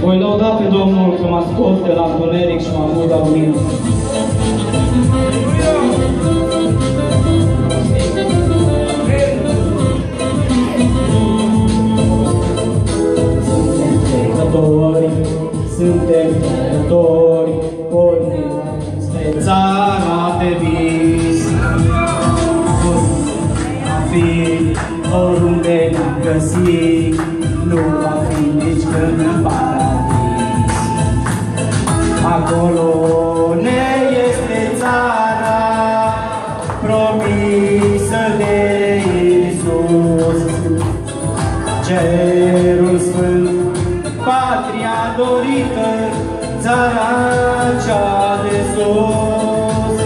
Voi lăuda pe Domnul că m-a scos de la întuneric și m-a pus la lumină. Suntem trecători, suntem trecători, pornim spre țara de vis. Va fi oriunde ne-am găsit, nu va fi nici când în paradis. Acolo ne este țara promisă de Iisus. Cerul Sfânt, patria dorită, țara cea de sus.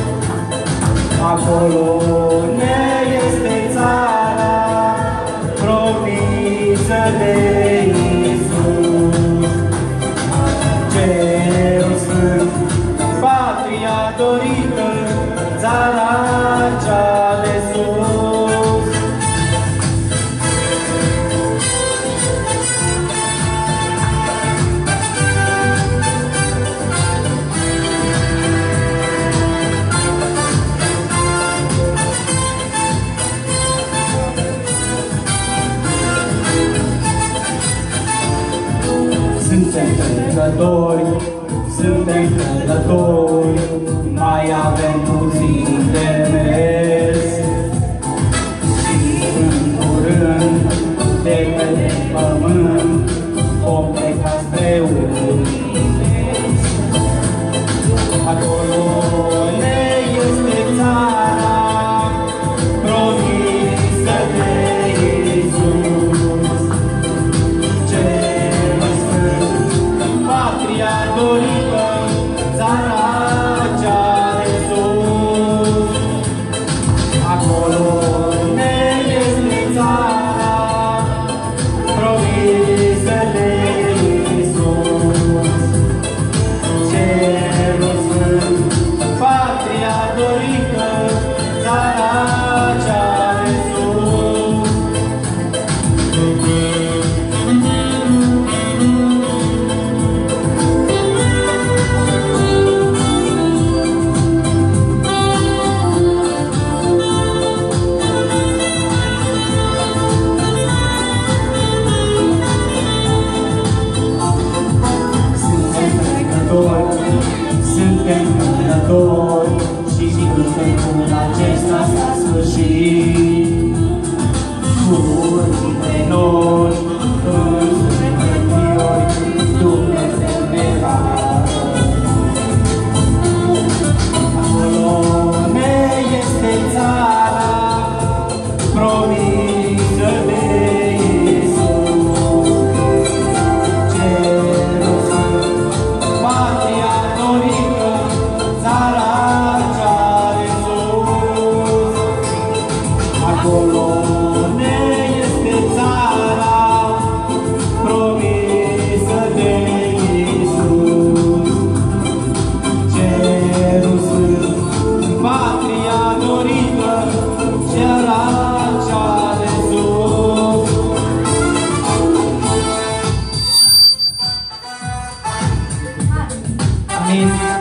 Acolo ne este țara promisă de dorită, țara cea de sus. Suntem trecători, suntem călători, mai avem puțin de mers. Patria suntem călători și cântecul acesta s-a sfârșit. Cu urmile noi, Amin.